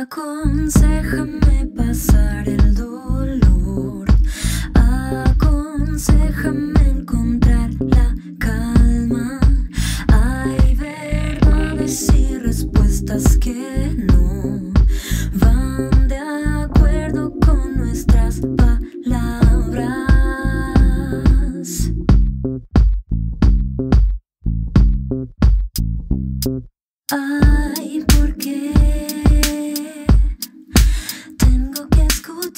Aconsejame pasar el dolor. Aconsejame encontrar la calma. Hay verdades y respuestas que no van de acuerdo con nuestras palabras. Ay, ¿por qué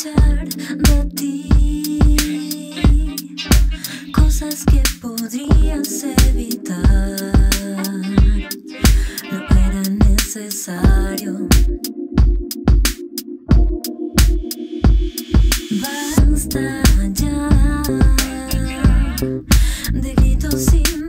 de ti cosas que podrías evitar? No era necesario. Basta ya de gritos impacientes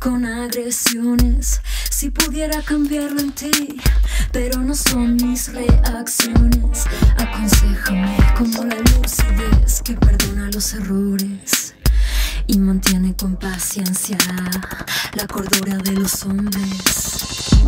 con agresiones. Si pudiera cambiarlo en ti, pero no son mis reacciones. Aconsejame como la lucidez que perdona los errores y mantiene con paciencia la cordura de los hombres.